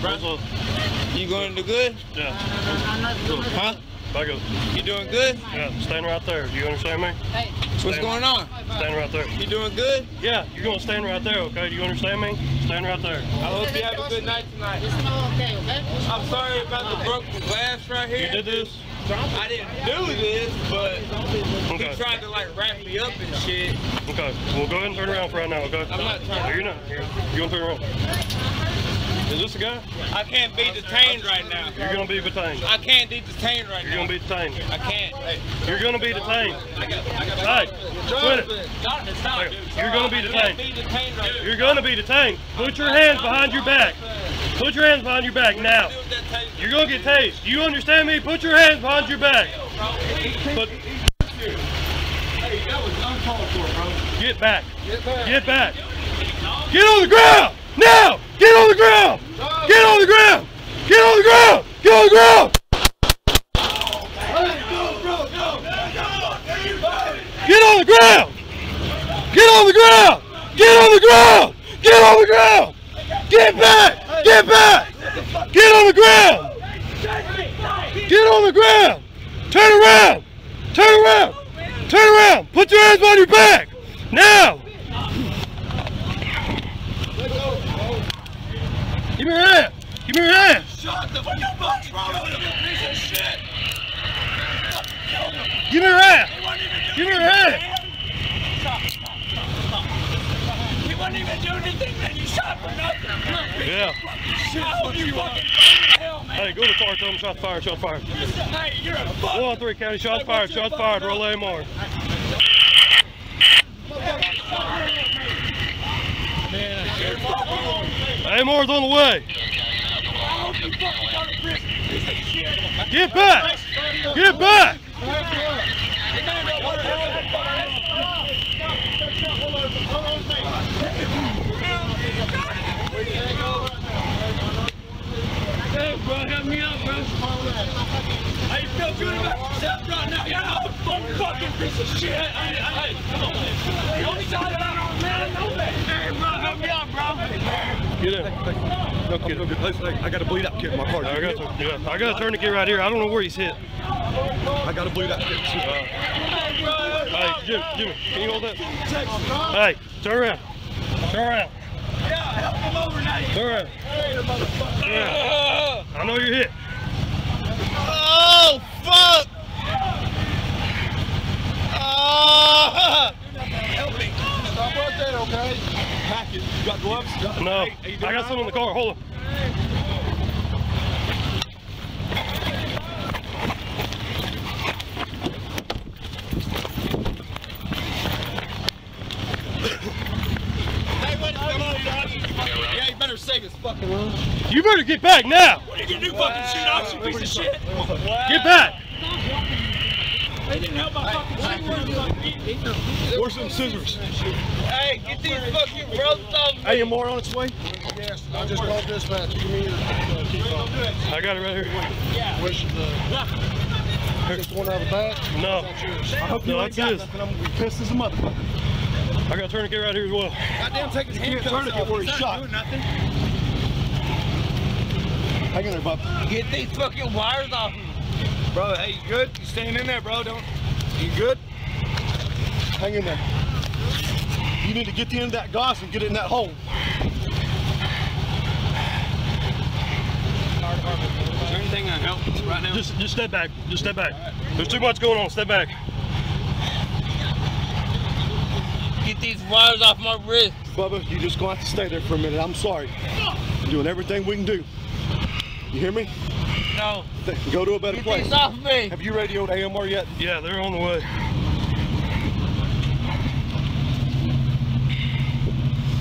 bro? You going to good? Yeah. Huh? Back up. You doing good? Yeah, stand right there. You understand me? Hey. What's going on? Stand right there. You doing good? Yeah, you're gonna stand right there, okay? Do you understand me? Stand right there. I hope you have a good night tonight. I'm sorry about the broken glass right here. You did this? I didn't do this, but Okay. he tried to like wrap me up and shit. Okay. Well, go ahead and turn around for right now, okay? I'm not trying- No, You're not. You're gonna turn around. Is this a guy? I can't be detained right now. You're gonna be detained. I can't be detained right now. You're gonna be detained. I can't. You're gonna be detained. Hey, quit it. Hey, You're gonna be detained. be detained right now. You're gonna be detained. Put your hands behind your back. Put your hands behind your back now. You're gonna get tased. Do you understand me? Put your hands behind your back. Put, Hey, that was uncalled for, bro. get back. Get back. Get back. Get on the ground! Now! Get on the ground! Get on the ground! Get on the ground! Get on the ground! Get on the ground! Get on the ground! Get on the ground! Get back! Get back! Get on the ground! Get on the ground! Turn around! Turn around! Turn around! Put your hands on your back! Now! Give me your hand! Give me your hand! Shut the fuck wrong with you, piece of shit. Give me your hand! Give me your hand! He wasn't even doing anything, man. You shot for nothing. Yeah. Shit, what you fucking hell, man. Hey, go to the car, tell them shots fired, shots fired. Hey, you're a fuck. One, three, county, shots fired, shots fired, roll AMR. AMR's on the way. Get back! Get back! Hey, bro, help me out, bro. Yourself right now? A fucking, piece of shit. Come on. The only time that I don't, man, I. Hey, bro, help me out, bro. Get in. No, kid, I got a bleed out kit in my car. I got to, yeah, I got a tourniquet right here. I don't know where he's hit. I got a bleed out kit. Uh, hey, Jimmy, Jimmy, can you hold that? Hey, turn around. Turn around. Yeah, help him over now. Turn around. Yeah. I know you're hit. Oh fuck! Oh! Help me. Stop right there, okay? You got gloves? No, Hey, hey, you I got some in the car. Hold on. Yeah, you better save his fucking room. You better get back now. What are you gonna do, fucking shoot off, you piece of shit? Get back. They didn't help my fucking shit. Where's some scissors? Hey, get these fucking ropes off me! Hey, more on its way? Yes, I just called dispatch. Give me your uh, key fob. I got it right here. Which is the, just one out of the bag? No, I hope you No, ain't that's got his. nothing. I'm gonna be pissed as a motherfucker. I got a tourniquet right here as well. Goddamn, take his handcuffs tourniquet where he's shot. nothing. Hang in there, bub. Get these fucking wires off me. Bro, hey, you good? You staying in there, bro? Don't. You good? Hang in there. You need to get the end of that gauze and get it in that hole. Is there anything I can help right now? Just, just step back. Just step back. There's too much going on. Step back. Get these wires off my wrist. Bubba, you just gonna have to stay there for a minute. I'm sorry. We're doing everything we can do. You hear me? No. Go to a better Get place. these off me. Have you radioed AMR yet? Yeah, they're on the way.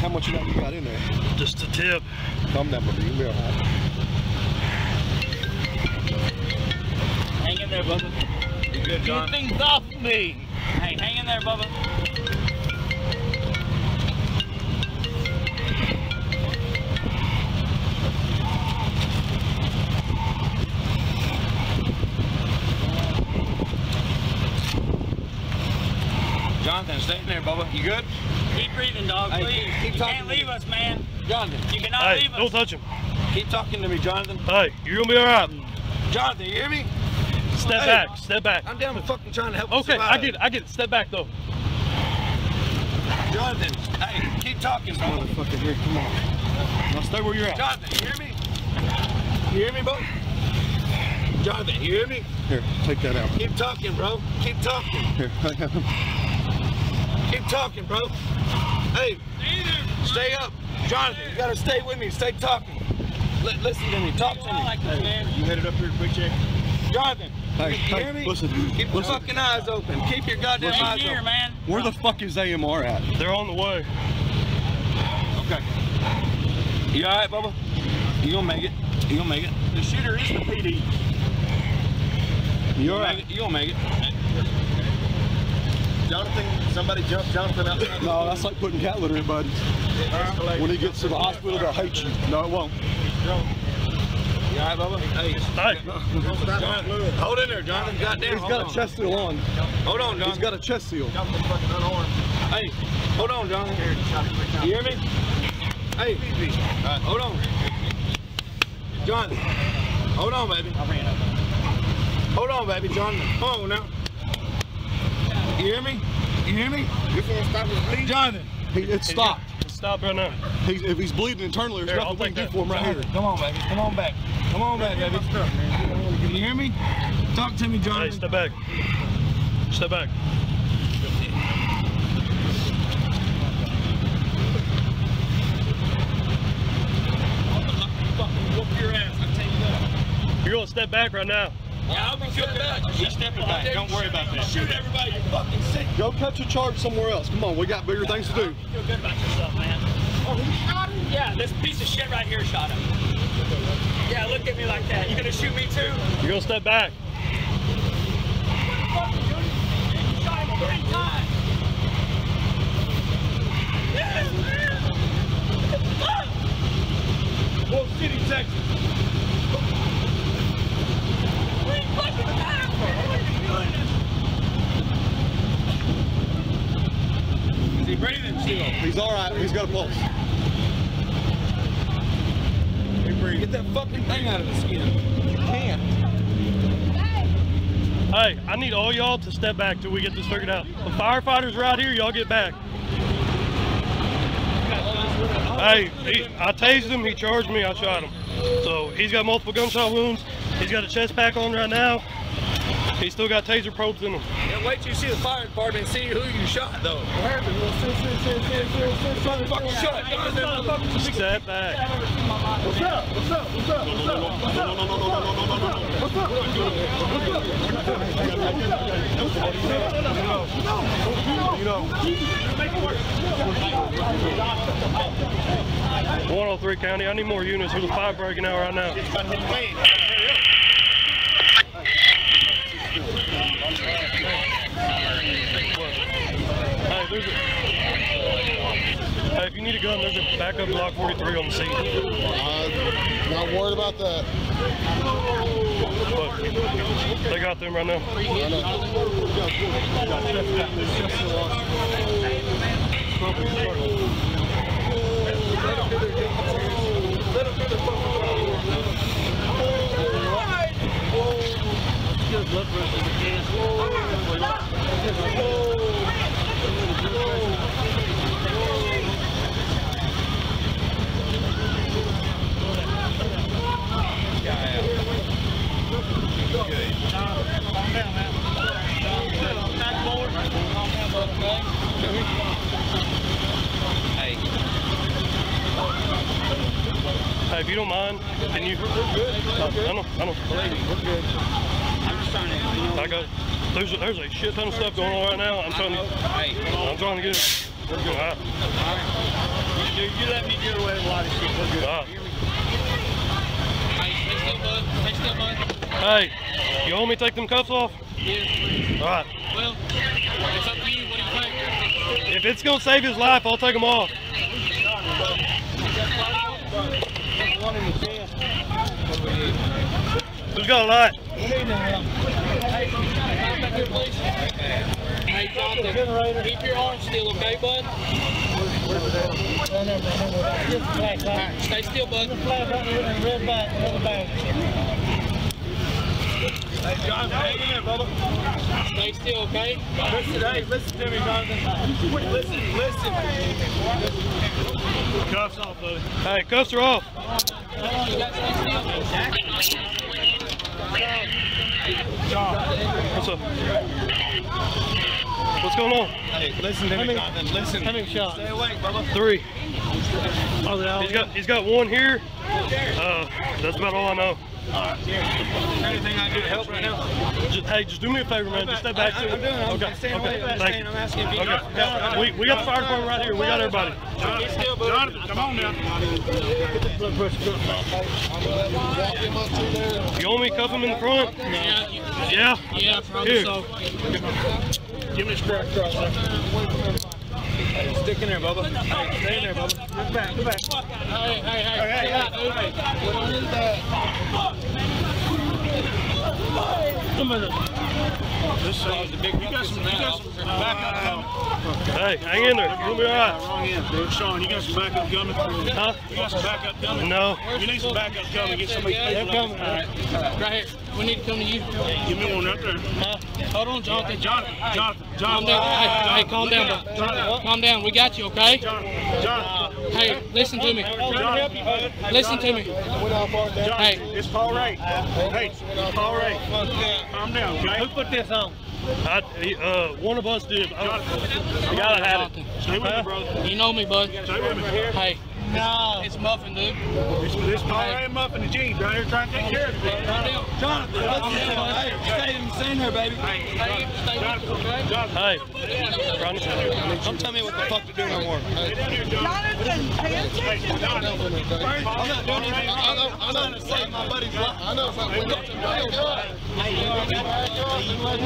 How much of that you got in there? Just a tip. Calm down, Bubba. You'll be all right. Hang in there, Bubba. You good, Get things off me. Hey, hang in there, Bubba. Stay in there, Bubba. You good? Keep breathing, dog, Hey, please. keep- keep you talking can't to me. leave us, man. Jonathan, You cannot Hey, leave us. don't touch him. keep talking to me, Jonathan. Hey, you're gonna be all right. Jonathan, you hear me? Step Hey. back. Step back. I'm down with fucking trying to help you Okay, I get it. I get it. Step back though. Jonathan, hey, keep talking, motherfucker. Here, come on. Now stay where you're at. Jonathan, you hear me? You hear me, bro? Jonathan, you hear me? Here, take that out. Keep talking, bro. Keep talking. Here, Keep talking, bro. Hey, stay up. Jonathan, you gotta stay with me. Stay talking. Li- listen to me. Talk to me. Like this, man. you headed up here, quick check. Jonathan, Hey, you hey, hear me? listen, Keep your listen. fucking eyes open. Keep your goddamn Stay eyes here, open. man. Where the fuck is AMR at? They're on the way. Okay. You alright, Bubba? You gonna make it. You gonna make it. The shooter is the PD. You You gonna alright? You gonna make it. Jonathan, somebody jumped Jonathan out. No, that's like putting cat litter in, bud. When he gets to the hospital, they'll hate you. No, it won't. You alright, Bubba? Hey, Hey, Jonathan, hold in there, Jonathan. Goddamn, He's hold got on. a chest seal on. Hold on, He's Jonathan. got a chest seal. Hey, hold on, Jonathan. You hear me? Hey, hold on. Jonathan, hold on, baby. Hold on, baby, Jonathan. Hold on now. You hear me? You hear me? You gonna stop his bleeding? Jonathan. He, it stopped. stop right now. He's, if he's bleeding internally, there's nothing we can do for him right here. Come on, baby. Come on back. Come on back, baby. Can you hear me? Talk to me, Hey, step back. Step back. You're gonna step back right now. Yeah, I'll be good back. He's stepping back. Don't worry about that. Shoot everybody. You're fucking sick. Go catch a charge somewhere else. Come on, we got bigger things to do. Feel good about yourself, man. Oh, he shot him? Yeah, this piece of shit right here shot him. Yeah, look at me like that. You gonna shoot me too? You're gonna step back. Fucking Jody. You shot him three times. Yes, man. Wolfe City, Texas. Three fucking times. What are you doing this? Is he breathing still? He's all right. He's got a pulse. Get that fucking thing out of the skin. You can't. Hey, I need all y'all to step back till we get this figured out. The firefighters are out here, y'all get back. Hey, he, I tased him, he charged me, I shot him. So he's got multiple gunshot wounds. He's got a chest pack on right now. He's still got taser probes in him. Yeah, wait till you see the fire department and see who you shot, though. What happened? Fucking shot. Jonathan. Step back. What's up? What's up? What's up? What's up? What's up? No, no, no, no, no, no, no, no. What's up? What's up? You know, 103 County, I need more units. There's a fire breaking out right now. Hey, there's a, hey, if you need a gun, there's a backup Glock 43 on the seat. uh, not worried about that. But they got them right now. Hey, Hey, if you don't mind, can you? Uh, I know, I know. I'm just trying to, you know. I got. There's a, there's a shit ton of stuff going on right now. I'm trying to. hey, I'm trying to get it. We're good. All right. You, you let me get away with a lot of shit. We're good. All right. Hey, stay still, bud. Stay still, bud. Hey, you want me to take them cuffs off? Yes, please. All right. Well, it's up to you. What do you think? If it's gonna save his life, I'll take them off. Who's got a light? Hey. Jonathan, keep your arm still, okay, bud? Alright, stay still, bud. Hey, in there, Bubba. Stay still, okay? Listen, hey, listen to me, Jonathan. Listen, listen. Cuffs off, buddy. Hey, cuffs are off. You got to stay still. What's up? What's going on? Hey, listen to me, Jonathan. Listen. How many shots? Stay awake, Bubba. Three. He's got he's got one here. Uh, that's about all I know. Anything I can do to help right now? Just, hey, just do me a favor, man. Just step back I, to I'm doing it. I'm Okay, staying okay. away. I'm Thank staying. you. I'm asking if you can help. Okay. We, we got the fire department right here. We got everybody. Keep. Jonathan, come on now. You want me to cuff him in the front? Yeah, Yeah. yeah, probably Here. so. Give me a scrap across there. Hey, stick in there, Bubba. Hey, stay in there, Bubba. Look back, look back. Hey, hey, hey, chill out, dude. This the big. You got some, you got some backup coming. Hey, hang in there. You'll be all right. Wrong end, dude. Shaun, you got some backup coming? Huh? You got some backup coming? No. You need some backup coming. Get somebody. They're coming. Right here. We need to come to you. Give me one right there. Huh? Hold on, Jonathan. Jonathan, Jonathan, Calm Jonathan. down. Hey, hey, calm down, bud. Calm down. We got you, okay? Jonathan, Jonathan. Hey, listen to me. Listen to me. Hey. it's Paul Ray. Hey, Paul Ray. Calm down, okay? put this on? I, uh, one of us did. I, Jonathan, I gotta have it. stay with me, brother. You know me, bud. Stay with me. Hey. No. It's Muffin, dude. This, this Paul Ray Muffin and Gene down here trying to take care of you. Calm down. Jonathan, listen. Hey, stay in, stay baby. Stay, stay with you, Hey, Ronnie. Don't tell me what the fuck to do no more. Jonathan, pay attention. I'm not doing anything. I know, I know, to save my buddy's life. I know something. We got to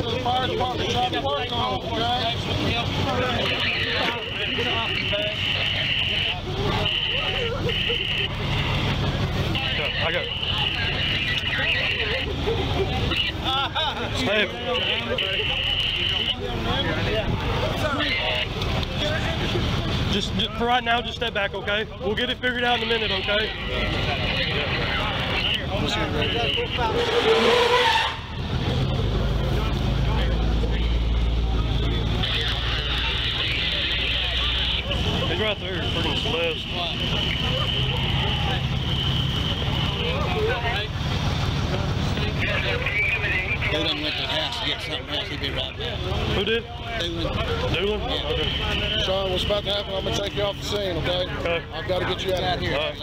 the fire department trying to work on it, okay? I got. Just, just for right now, just step back, okay? We'll get it figured out in a minute, okay? He's right there, freaking Celeste. They done went to the house to get something else. He'll be right back. Who did? Doolin? Okay. Shaun, what's about to happen, I'm gonna take you off the scene, okay? Okay. I've got to get you out of here. All right.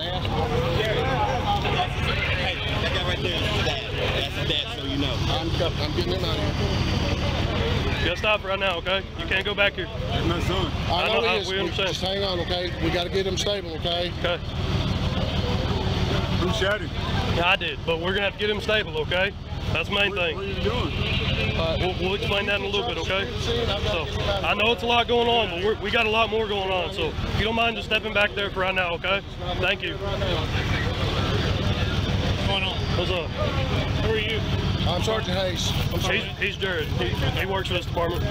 That guy right there is dad. That's his dad, so you know. I'm, I'm getting him out of here. You gotta stop right now, okay? You can't go back here. my son. I I know, know, I- is. we understand. Just hang on, okay? We got to get him stable, okay? Okay. Who shot him? Yeah, I did, but we're gonna have to get him stable, okay? That's the main What are thing. you doing? We'll, we'll explain that in a little bit, okay? So, I know it's a lot going on, but we're, we got a lot more going on. So, if you don't mind just stepping back there for right now, okay? Thank you. What's going on? What's up? Who are you? I'm Sergeant Hayes. He's, he's Jared. He, he works for this department.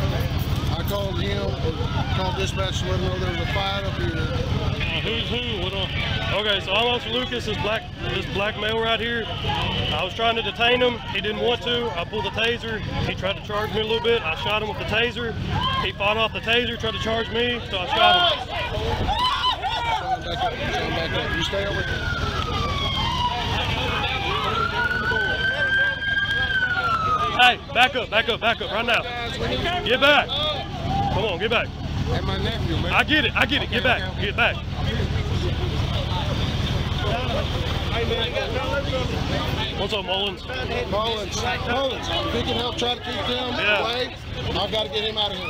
I called him, called dispatch to let him know there was a fight up here. Uh, who's who? What on? Okay, so I'm Lucas, this black this black male right here. I was trying to detain him. He didn't want to. I pulled the taser. He tried to charge me a little bit. I shot him with the taser. He fought off the taser, tried to charge me, so I shot him. You stay over here. Hey, back up, back up, back up, right now. Get back. Come on, get back. Hey, my nephew, man. I get it, I get it. Get back, get back. What's up, Mullins? Mullins. Mullins. If he can help try to keep them Yeah. away, I've got to get him out of here.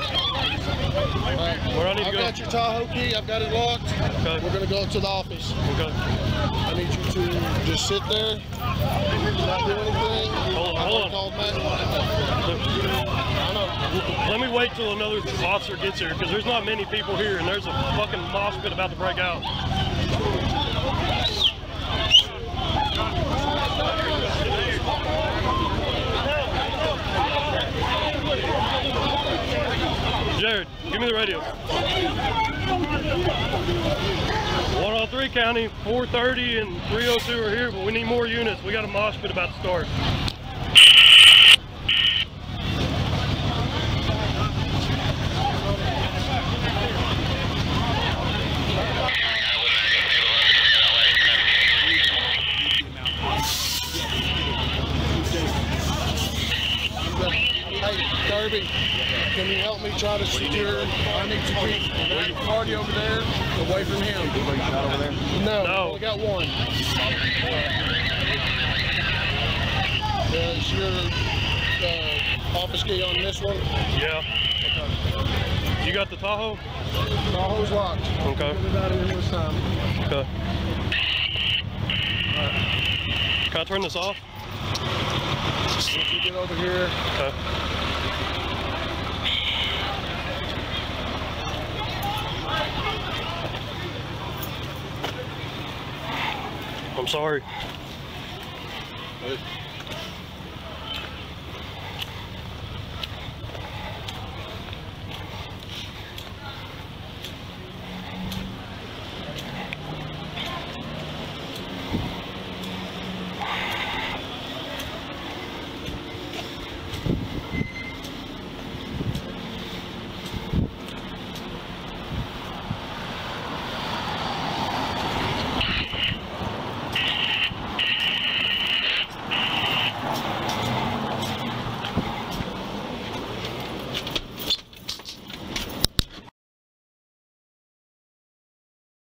Right. Where I need I've go? got your Tahoe key. I've got it locked. Okay. We're going to go to the office. Okay. I need you to just sit there, not do anything. Hold on, hold on. called back. I know. Let me wait till another officer gets here, because there's not many people here, and there's a fucking mosh pit about to break out. Jared, give me the radio. 103 County, 430 and 302 are here, but we need more units. We got a mosh pit about to start. Hey, Kirby, can you help me try to secure? I need to keep that party over there away from him. Not over there? No, No. only got one. Yeah, is your uh, office key on this one? Yeah. You got the Tahoe? Tahoe's locked. Okay. Get it out of here this time. Okay. Can I turn this off? Once you get over here, Okay. I'm sorry.